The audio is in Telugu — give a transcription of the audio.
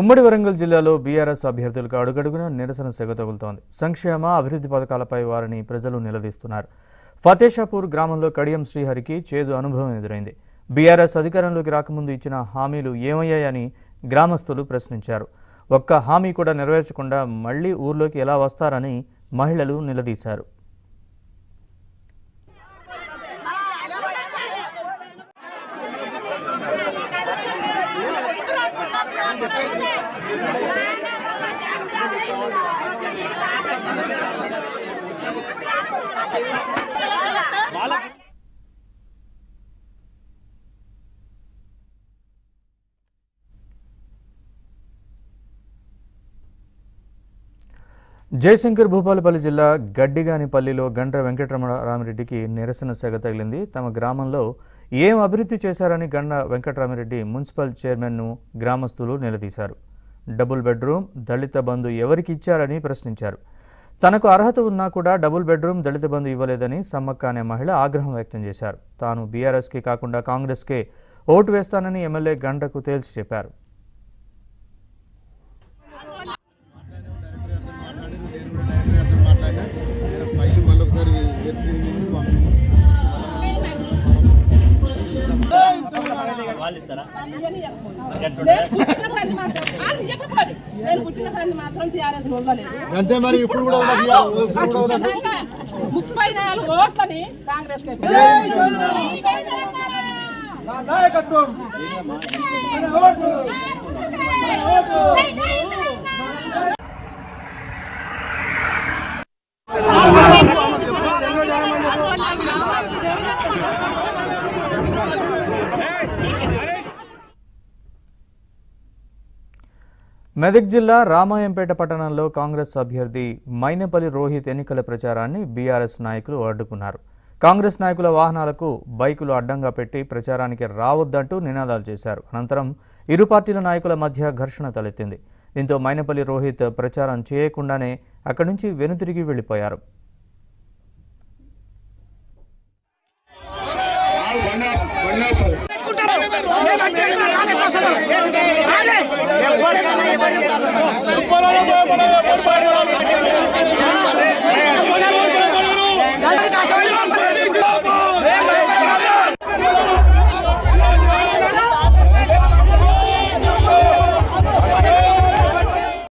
ఉమ్మడి వరంగల్ జిల్లాలో బీఆర్ఎస్ అభ్యర్థులకు అడుగడుగున నిరసన సెగ తగులుతోంది. సంక్షేమ అభివృద్ధి పథకాలపై వారిని ప్రజలు నిలదీస్తున్నారు. ఫతేషాపూర్ గ్రామంలో కడియం శ్రీహరికి చేదు అనుభవం ఎదురైంది. బీఆర్ఎస్ అధికారంలోకి రాకముందు ఇచ్చిన హామీలు ఏమయ్యాయని గ్రామస్తులు ప్రశ్నించారు. ఒక్క హామీ కూడా నెరవేర్చకుండా మళ్ళీ ఊర్లోకి ఎలా వస్తారని మహిళలు నిలదీశారు. జయశంకర్ భూపాలపల్లి జిల్లా గడ్డిగానిపల్లిలో గండ్ర వెంకటరమణారామిరెడ్డికి నిరసన సెగ తగిలింది. తమ గ్రామంలో ఏం అభివృద్ధి చేశారని గండ వెంకటరామిరెడ్డి మున్సిపల్ చైర్మన్ను గ్రామస్తులు నిలదీశారు. డబుల్ బెడ్రూమ్ దళిత బంధు ఎవరికి ఇచ్చారని ప్రశ్నించారు. తనకు అర్హత ఉన్నా కూడా డబుల్ బెడ్రూమ్ దళిత బంధు ఇవ్వలేదని సమ్మక్క అనే మహిళ ఆగ్రహం వ్యక్తం చేశారు. తాను బీఆర్ఎస్కి కాకుండా కాంగ్రెస్కే ఓటు వేస్తానని ఎమ్మెల్యే గంటకు తేల్చి చెప్పారు. నేను ఫైల్ మళ్ళీ టీఆర్ఎస్ ఇవ్వలేదు అంతే మరి ఇప్పుడు కూడా ముప్పై నాలుగు ఓట్లని కాంగ్రెస్ మెదక్ జిల్లా రామాయంపేట పట్టణంలో కాంగ్రెస్ అభ్యర్థి మైనపల్లి రోహిత్ ఎన్నికల ప్రచారాన్ని బీఆర్ఎస్ నాయకులు అడ్డుకున్నారు. కాంగ్రెస్ నాయకుల వాహనాలకు బైకులు అడ్డంగా పెట్టి ప్రచారానికి రావద్దంటూ నినాదాలు చేశారు. అనంతరం ఇరు పార్టీల నాయకుల మధ్య ఘర్షణ తలెత్తింది. దీంతో మైనపల్లి రోహిత్ ప్రచారం చేయకుండానే అక్కడి నుంచి వెనుతిరిగి వెళ్ళిపోయారు நானே